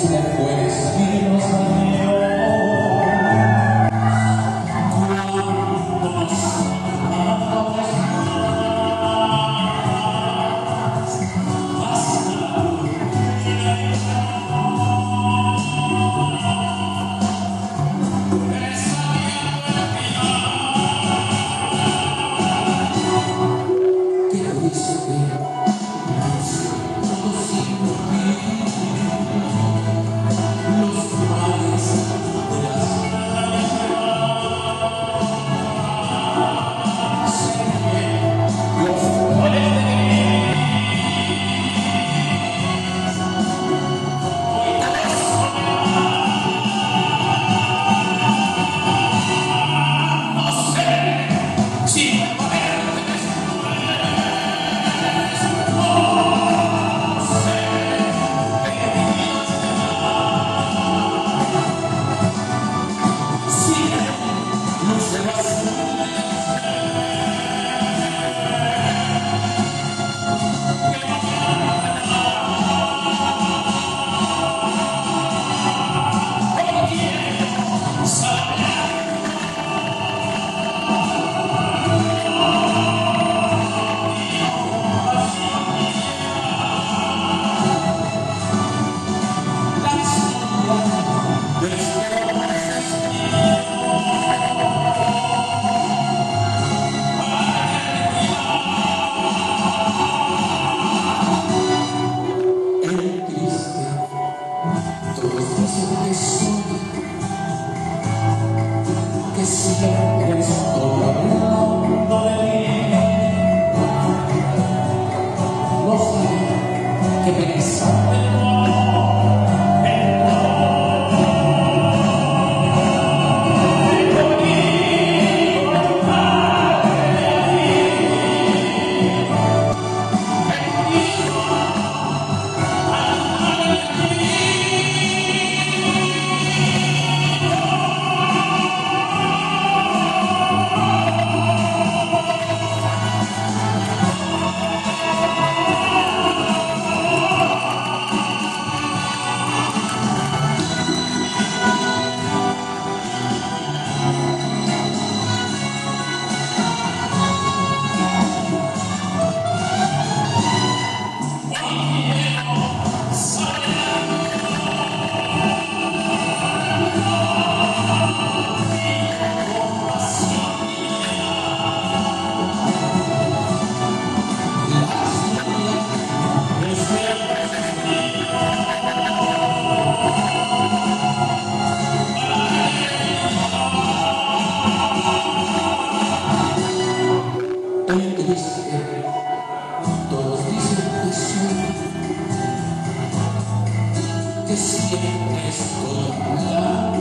si las puedes,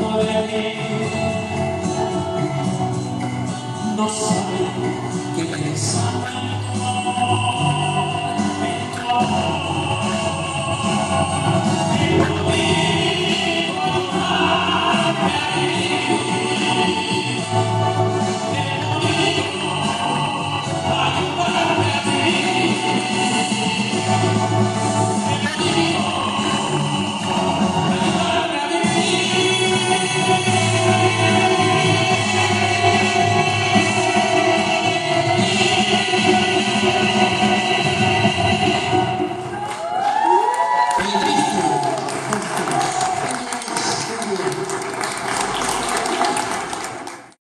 hablando de mí. No saben